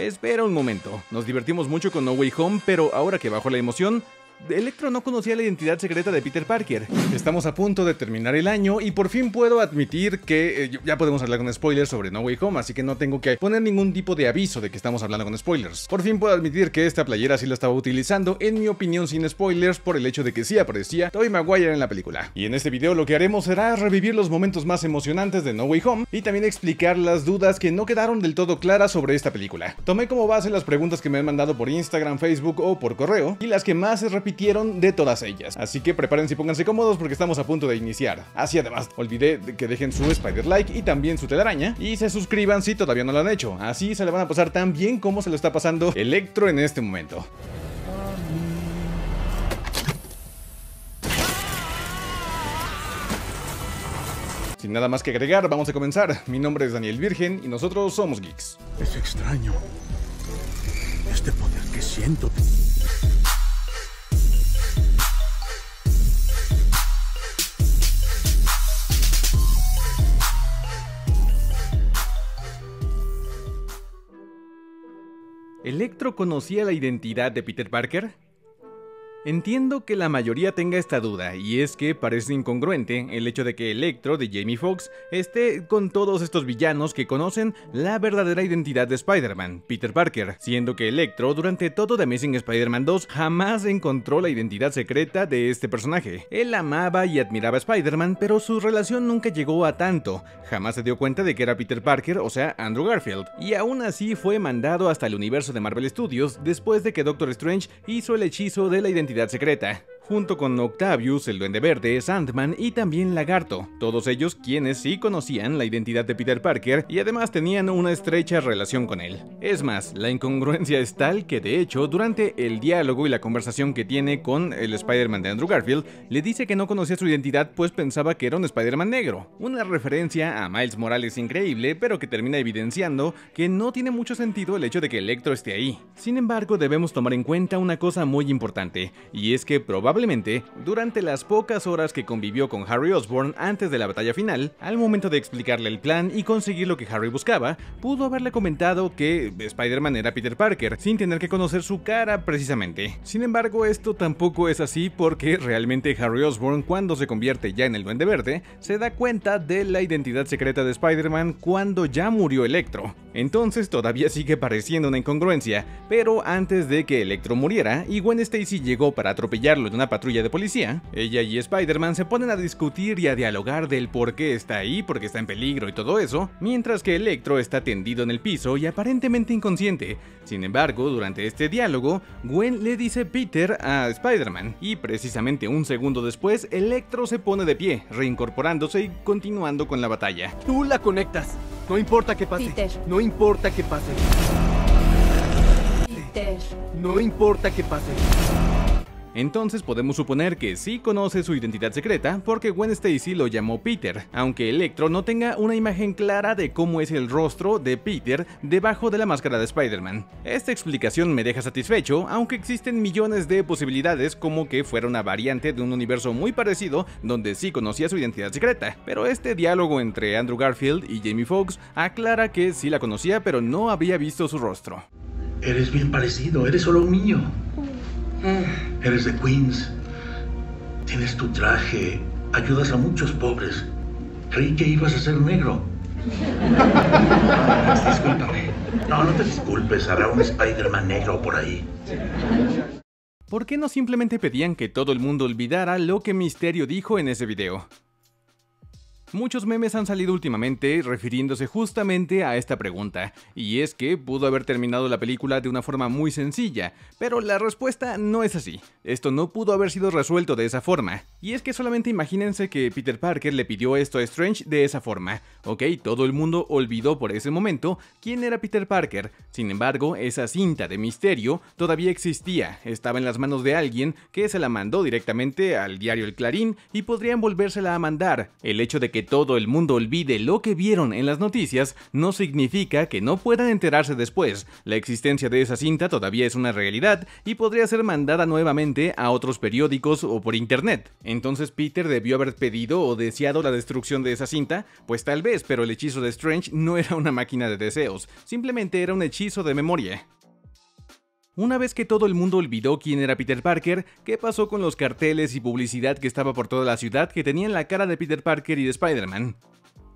Espera un momento, nos divertimos mucho con No Way Home, pero ahora que bajo la emoción, Electro no conocía la identidad secreta de Peter Parker. Estamos a punto de terminar el año y por fin puedo admitir que eh, ya podemos hablar con spoilers sobre No Way Home, así que no tengo que poner ningún tipo de aviso de que estamos hablando con spoilers. Por fin puedo admitir que esta playera sí la estaba utilizando, en mi opinión sin spoilers, por el hecho de que sí aparecía Tobey Maguire en la película. Y en este video lo que haremos será revivir los momentos más emocionantes de No Way Home y también explicar las dudas que no quedaron del todo claras sobre esta película. Tomé como base las preguntas que me han mandado por Instagram, Facebook o por correo y las que más se de todas ellas. Así que prepárense y pónganse cómodos porque estamos a punto de iniciar. Así además, olvidé que dejen su Spider Like y también su telaraña y se suscriban si todavía no lo han hecho. Así se le van a pasar tan bien como se lo está pasando Electro en este momento. Sin nada más que agregar, vamos a comenzar. Mi nombre es Daniel Virgen y nosotros somos Geeks. Es extraño. Este poder que siento. ¿Electro conocía la identidad de Peter Parker? Entiendo que la mayoría tenga esta duda, y es que parece incongruente el hecho de que Electro de Jamie Foxx esté con todos estos villanos que conocen la verdadera identidad de Spider-Man, Peter Parker, siendo que Electro durante todo The Amazing Spider-Man 2 jamás encontró la identidad secreta de este personaje. Él amaba y admiraba a Spider-Man, pero su relación nunca llegó a tanto, jamás se dio cuenta de que era Peter Parker, o sea, Andrew Garfield, y aún así fue mandado hasta el universo de Marvel Studios después de que Doctor Strange hizo el hechizo de la identidad secreta junto con Octavius, el Duende Verde, Sandman y también Lagarto, todos ellos quienes sí conocían la identidad de Peter Parker y además tenían una estrecha relación con él. Es más, la incongruencia es tal que de hecho, durante el diálogo y la conversación que tiene con el Spider-Man de Andrew Garfield, le dice que no conocía su identidad pues pensaba que era un Spider-Man negro, una referencia a Miles Morales increíble, pero que termina evidenciando que no tiene mucho sentido el hecho de que Electro esté ahí. Sin embargo, debemos tomar en cuenta una cosa muy importante, y es que probablemente durante las pocas horas que convivió con Harry Osborn antes de la batalla final, al momento de explicarle el plan y conseguir lo que Harry buscaba, pudo haberle comentado que Spider-Man era Peter Parker, sin tener que conocer su cara precisamente. Sin embargo, esto tampoco es así porque realmente Harry Osborn, cuando se convierte ya en el Duende Verde, se da cuenta de la identidad secreta de Spider-Man cuando ya murió Electro. Entonces todavía sigue pareciendo una incongruencia, pero antes de que Electro muriera y Gwen Stacy llegó para atropellarlo en una patrulla de policía, ella y Spider-Man se ponen a discutir y a dialogar del por qué está ahí, porque está en peligro y todo eso, mientras que Electro está tendido en el piso y aparentemente inconsciente. Sin embargo, durante este diálogo, Gwen le dice Peter a Spider-Man, y precisamente un segundo después, Electro se pone de pie, reincorporándose y continuando con la batalla. Tú la conectas. No importa qué pase. Peter. No importa qué pase. Peter. No importa qué pase. Entonces podemos suponer que sí conoce su identidad secreta porque Gwen Stacy lo llamó Peter, aunque Electro no tenga una imagen clara de cómo es el rostro de Peter debajo de la máscara de Spider-Man. Esta explicación me deja satisfecho, aunque existen millones de posibilidades como que fuera una variante de un universo muy parecido donde sí conocía su identidad secreta, pero este diálogo entre Andrew Garfield y Jamie Foxx aclara que sí la conocía pero no había visto su rostro. Eres bien parecido, eres solo un niño. Eres de Queens. Tienes tu traje. Ayudas a muchos pobres. Creí que ibas a ser negro. No, no te disculpes. Habrá un Spider-Man negro por ahí. ¿Por qué no simplemente pedían que todo el mundo olvidara lo que Misterio dijo en ese video? Muchos memes han salido últimamente refiriéndose justamente a esta pregunta, y es que pudo haber terminado la película de una forma muy sencilla, pero la respuesta no es así. Esto no pudo haber sido resuelto de esa forma, y es que solamente imagínense que Peter Parker le pidió esto a Strange de esa forma. Ok, todo el mundo olvidó por ese momento quién era Peter Parker, sin embargo, esa cinta de misterio todavía existía, estaba en las manos de alguien que se la mandó directamente al diario El Clarín y podrían volvérsela a mandar. El hecho de que que todo el mundo olvide lo que vieron en las noticias no significa que no puedan enterarse después. La existencia de esa cinta todavía es una realidad y podría ser mandada nuevamente a otros periódicos o por internet. Entonces Peter debió haber pedido o deseado la destrucción de esa cinta, pues tal vez, pero el hechizo de Strange no era una máquina de deseos, simplemente era un hechizo de memoria. Una vez que todo el mundo olvidó quién era Peter Parker, ¿qué pasó con los carteles y publicidad que estaba por toda la ciudad que tenían la cara de Peter Parker y de Spider-Man?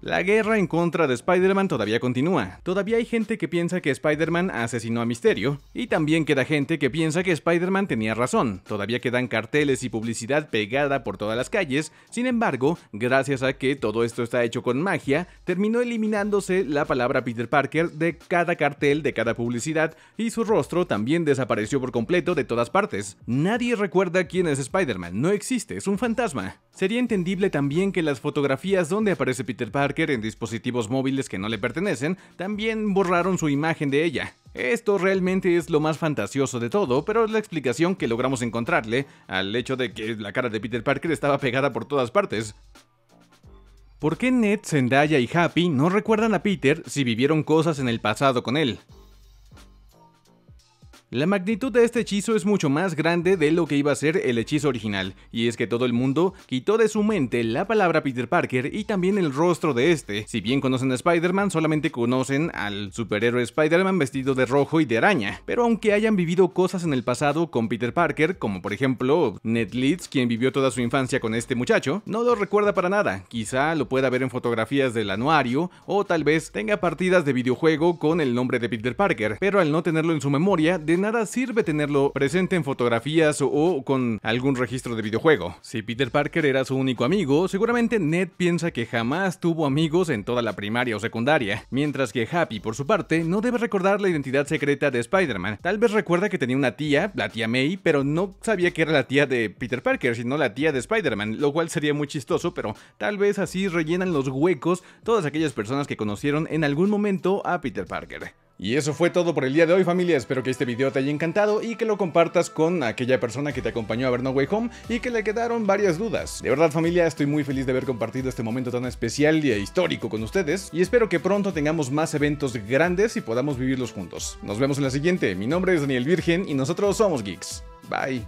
La guerra en contra de Spider-Man todavía continúa. Todavía hay gente que piensa que Spider-Man asesinó a Misterio, y también queda gente que piensa que Spider-Man tenía razón. Todavía quedan carteles y publicidad pegada por todas las calles, sin embargo, gracias a que todo esto está hecho con magia, terminó eliminándose la palabra Peter Parker de cada cartel, de cada publicidad, y su rostro también desapareció por completo de todas partes. Nadie recuerda quién es Spider-Man, no existe, es un fantasma. Sería entendible también que las fotografías donde aparece Peter Parker en dispositivos móviles que no le pertenecen también borraron su imagen de ella. Esto realmente es lo más fantasioso de todo, pero es la explicación que logramos encontrarle al hecho de que la cara de Peter Parker estaba pegada por todas partes. ¿Por qué Ned, Zendaya y Happy no recuerdan a Peter si vivieron cosas en el pasado con él? La magnitud de este hechizo es mucho más grande de lo que iba a ser el hechizo original, y es que todo el mundo quitó de su mente la palabra Peter Parker y también el rostro de este. Si bien conocen a Spider-Man, solamente conocen al superhéroe Spider-Man vestido de rojo y de araña. Pero aunque hayan vivido cosas en el pasado con Peter Parker, como por ejemplo Ned Leeds, quien vivió toda su infancia con este muchacho, no lo recuerda para nada. Quizá lo pueda ver en fotografías del anuario, o tal vez tenga partidas de videojuego con el nombre de Peter Parker, pero al no tenerlo en su memoria, nada sirve tenerlo presente en fotografías o, con algún registro de videojuego. Si Peter Parker era su único amigo, seguramente Ned piensa que jamás tuvo amigos en toda la primaria o secundaria, mientras que Happy, por su parte, no debe recordar la identidad secreta de Spider-Man. Tal vez recuerda que tenía una tía, la tía May, pero no sabía que era la tía de Peter Parker, sino la tía de Spider-Man, lo cual sería muy chistoso, pero tal vez así rellenan los huecos todas aquellas personas que conocieron en algún momento a Peter Parker. Y eso fue todo por el día de hoy familia, espero que este video te haya encantado y que lo compartas con aquella persona que te acompañó a ver No Way Home y que le quedaron varias dudas. De verdad familia, estoy muy feliz de haber compartido este momento tan especial y histórico con ustedes y espero que pronto tengamos más eventos grandes y podamos vivirlos juntos. Nos vemos en la siguiente, mi nombre es Daniel Virgen y nosotros somos Geeks. Bye.